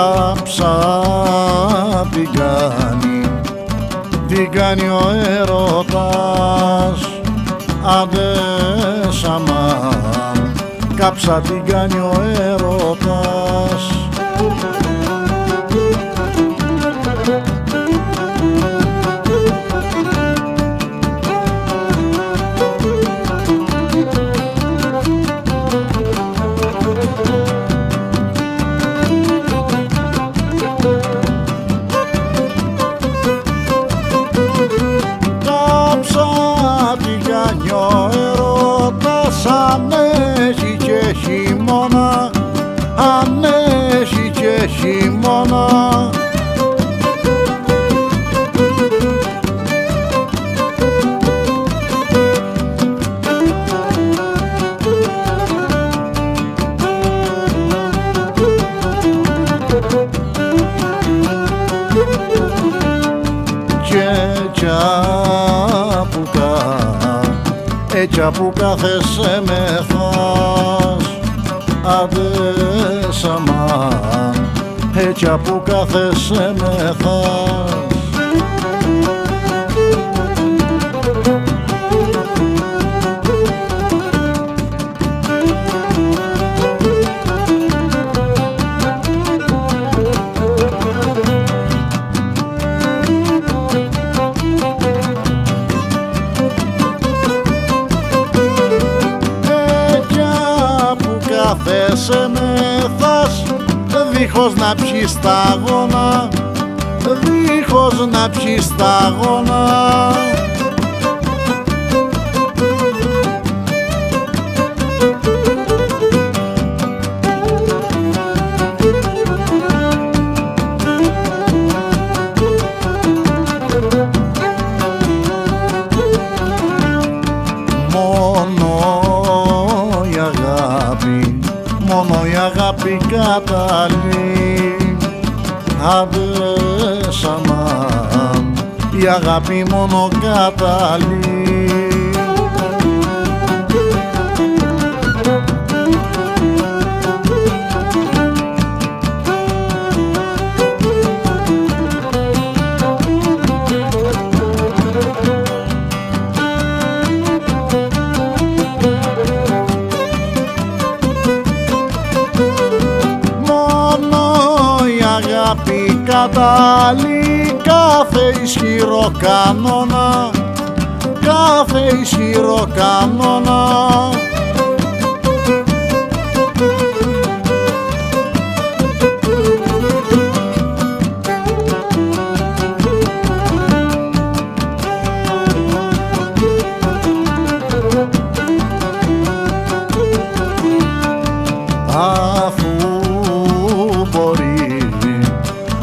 Κάψα ψάτη κάνει. Τι κάνει ο έρωτας αντέσαμα κάψα τι κάνει ο έρωτας. Έρωτας αν έχει και χειμώνα αν έχει και χειμώνα ε τσαπουκά θέσε με φας άντε σαμάν ε τσαπουκά θέσε με φας δίχως να πιεις σταγόνα δίχως να πιεις σταγόνα μόνο αγάπη καταλήγει άντε σαμάν η αγάπη μόνο καταλήγει αγάπη καταλήγει κάθε ισχυρό κανόνα. Κάθε ισχυρό κανόνα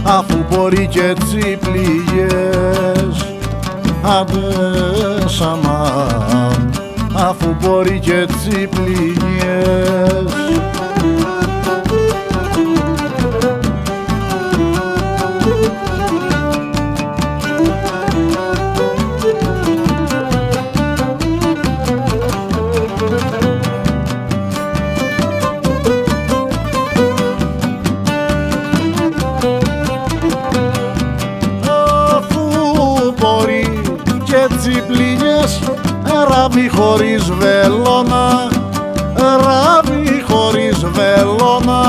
αφού μπορεί και έτσι πληγές. Άντε σαμάν αφού μπορεί και έτσι πληγές τσιπλίνιες ράβι χωρίς βελόνα, ράβι χωρίς βελόνα